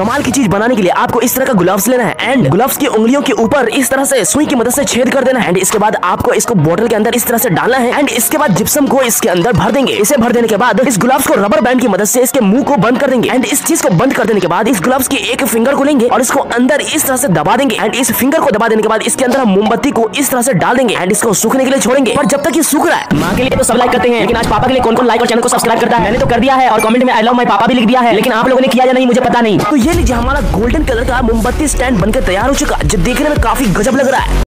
कमाल की चीज़ बनाने के लिए आपको इस तरह का ग्लव्स लेना है। एंड ग्लव्स की उंगलियों के ऊपर इस तरह से सुई की मदद से छेद कर देना है। एंड इसके बाद आपको इसको बोतल के अंदर इस तरह से डालना है। एंड इसके बाद जिप्सम को इसके अंदर भर देंगे। इसे भर देने के बाद इस ग्लव्स को रबर बैंड की मदद से इसके मुँह को बंद कर देंगे। एंड इस चीज़ को बंद कर देने के बाद इस ग्लव्स की एक फिंगर को लेंगे और इसको अंदर इस तरह से दबा देंगे। एंड इस फिंगर को दबा देने के बाद इसके अंदर हम मोमबत्ती को इस तरह से डाल देंगे। एंड इसको सूखने के लिए छोड़ेंगे। पर जब तक ये सूख रहा है, माँ के लिए तो सब लाइक करते हैं। लेकिन आज पापा के लिए कौन कौन लाइक और चैनल को सब्सक्राइब करता है? मैंने तो कर दिया है और कमेंट में आई लव माय पापा भी लिख दिया है। लेकिन आप लोगों ने किया या नहीं, मुझे पता नहीं। तो लीजिए, हमारा गोल्डन कलर का मोमबत्ती स्टैंड बनकर तैयार हो चुका जो देखने में काफ़ी गजब लग रहा है।